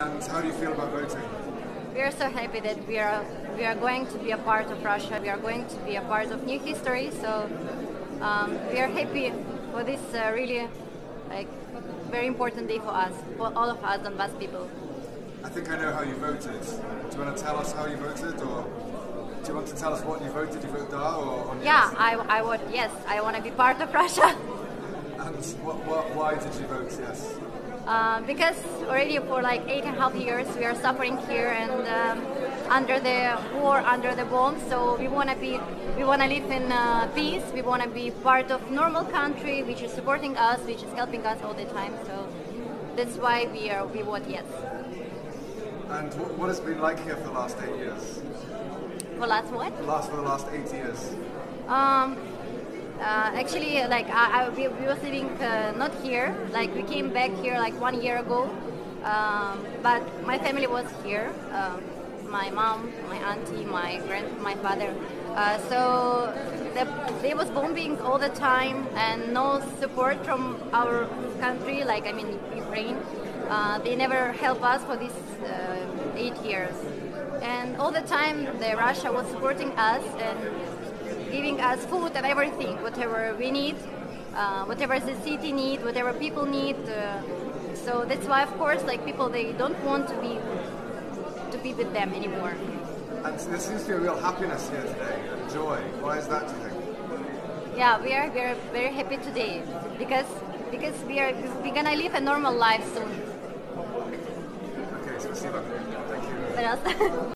And how do you feel about voting? We are so happy that we are we are going to be a part of Russia. We are going to be a part of new history. So um, we are happy for this uh, really like very important day for us, for all of us Donbas people. I think I know how you voted. Do you want to tell us how you voted, or do you want to tell us what you voted? You voted Da or on Yeah, yes? I, I would yes, I want to be part of Russia. And what, what, why did you vote yes? Uh, because already for like eight and a half years we are suffering here and um, under the war, under the bomb. So we want to be, we want to live in uh, peace. We want to be part of normal country, which is supporting us, which is helping us all the time. So that's why we are we vote yes. And what, has it been like here for the last eight years? For last what? Last for the last eight years. Um, uh, actually, like I, I we, we was living uh, not here. Like we came back here like one year ago, um, but my family was here. Um, my mom, my auntie, my grand, my father. Uh, so the, there was bombing all the time and no support from our country. Like I mean Ukraine. Uh, they never help us for these uh, eight years, and all the time the Russia was supporting us and us food and everything, whatever we need, uh, whatever the city need, whatever people need. Uh, so that's why, of course, like people, they don't want to be to be with them anymore. And there seems to be a real happiness here today, and joy. Why is that, do you think? Yeah, we are we are very happy today because because we are we're gonna live a normal life soon. Okay, so Thank you. What else?